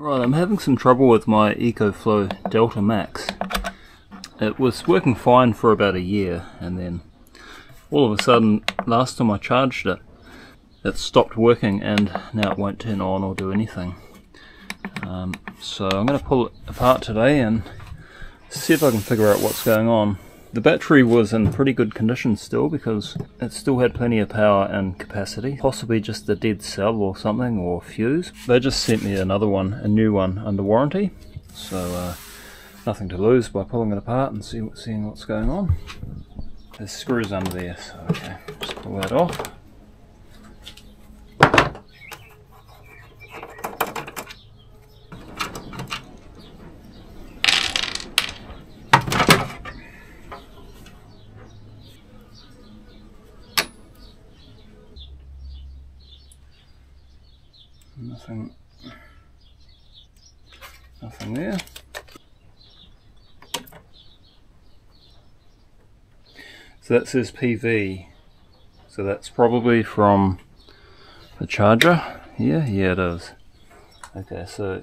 Right, I'm having some trouble with my EcoFlow Delta Max. It was working fine for about a year and then all of a sudden, last time I charged it, it stopped working and now it won't turn on or do anything. Um, so I'm going to pull it apart today and see if I can figure out what's going on. The battery was in pretty good condition still because it still had plenty of power and capacity. Possibly just a dead cell or something or fuse. They just sent me another one, a new one under warranty. So uh, nothing to lose by pulling it apart and see what, seeing what's going on. There's screws under there, so okay, just pull that off. Nothing, nothing there. So that says PV. So that's probably from the charger here. Yeah, it is. Okay, so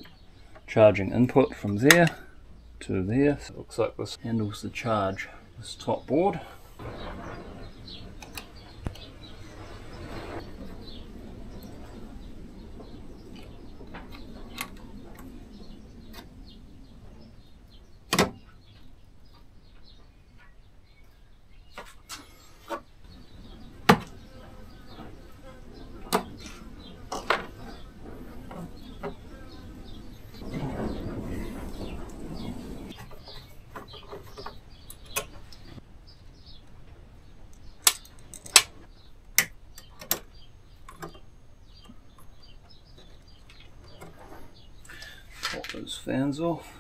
charging input from there to there. So it looks like this handles the charge. This top board. Pop those fans off.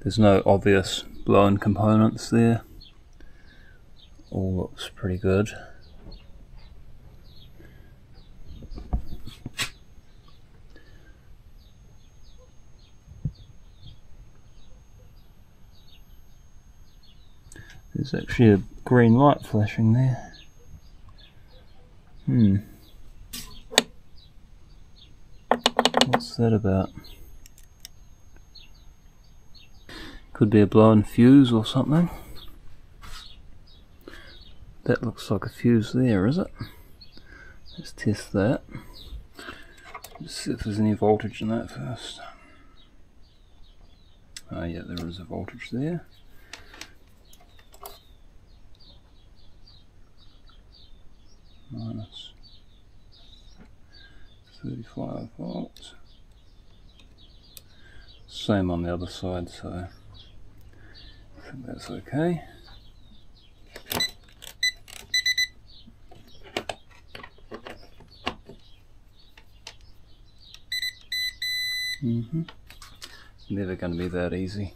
There's no obvious blown components there. All looks pretty good. There's actually a green light flashing there. Hmm. What's that about? Could be a blown fuse or something. That looks like a fuse there, is it? Let's test that. Let's see if there's any voltage in that first. Oh yeah, there is a voltage there. Minus 35 volts. Same on the other side, so I think that's okay. Mm hmm Never going to be that easy.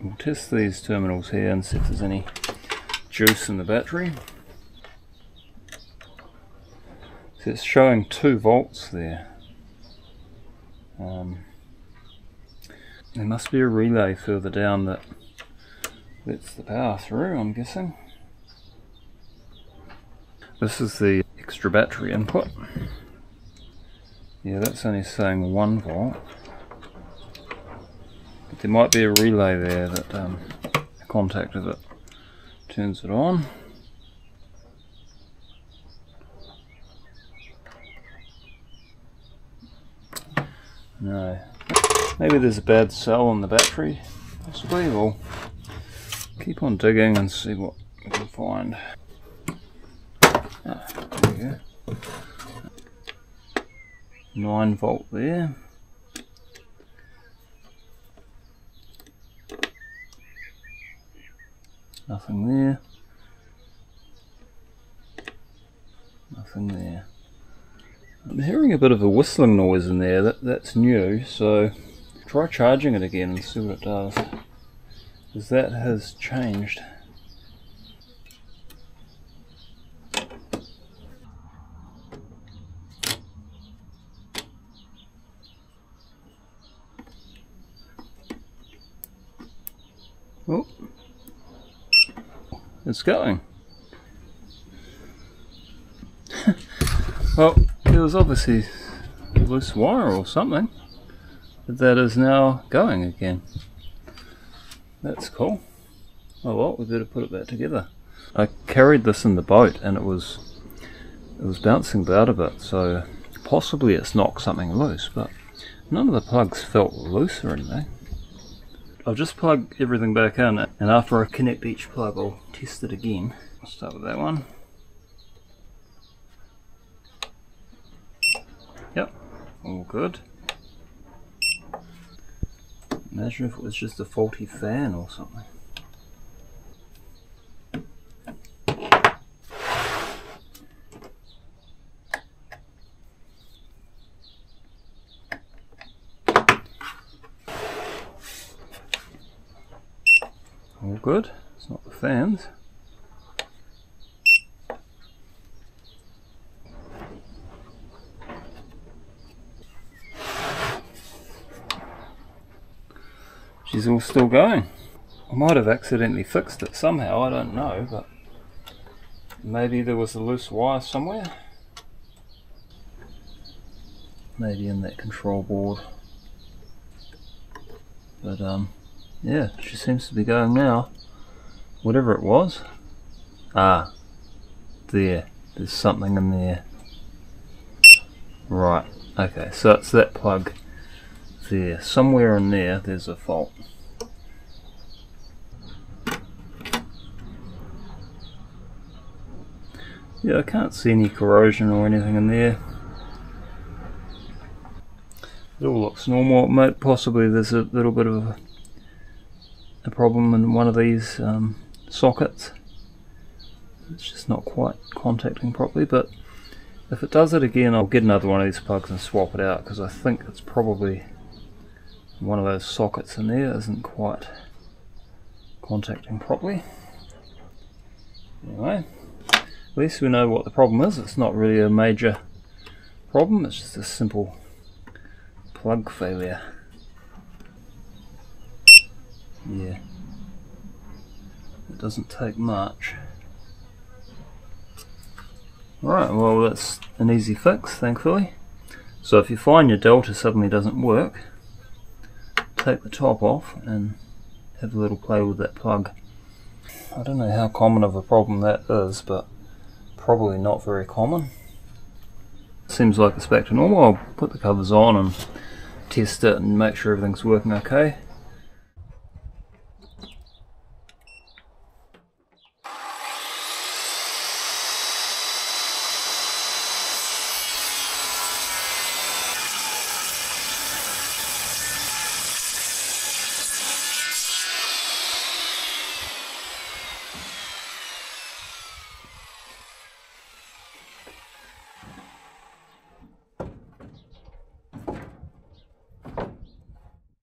We'll test these terminals here and see if there's any juice in the battery. So it's showing 2 volts there. Um, there must be a relay further down that lets the power through, I'm guessing. This is the extra battery input. Yeah, that's only saying 1 volt. But there might be a relay there that um, the contact of it turns it on. No. Maybe there's a bad cell on the battery. Possibly. We'll keep on digging and see what we can find. Ah, there we go. 9 volt there. Nothing there. Nothing there. I'm hearing a bit of a whistling noise in there, that, that's new, so try charging it again and see what it does. Because that has changed. Oh, it's going. well, oh there was obviously loose wire or something, that is now going again. That's cool. Oh well, we better put it back together. I carried this in the boat and it was it was bouncing about a bit, so possibly it's knocked something loose, but none of the plugs felt loose or anything. I'll just plug everything back in and after I connect each plug I'll test it again. I'll start with that one. All good. Imagine if it was just a faulty fan or something. All good, it's not the fans. She's all still going. I might have accidentally fixed it somehow, I don't know, but maybe there was a loose wire somewhere. Maybe in that control board. But um, yeah, she seems to be going now. Whatever it was. Ah, there. There's something in there. Right, okay, so it's that plug there. Somewhere in there, there's a fault. Yeah, I can't see any corrosion or anything in there. It all looks normal. Possibly there's a little bit of a, a problem in one of these um, sockets. It's just not quite contacting properly, but if it does it again, I'll get another one of these plugs and swap it out because I think it's probably one of those sockets in there isn't quite contacting properly. Anyway, at least we know what the problem is. It's not really a major problem, it's just a simple plug failure. Yeah. It doesn't take much. Right, well that's an easy fix, thankfully. So if you find your delta suddenly doesn't work, take the top off and have a little play with that plug. I don't know how common of a problem that is, but probably not very common. Seems like it's back to normal. I'll put the covers on and test it and make sure everything's working okay.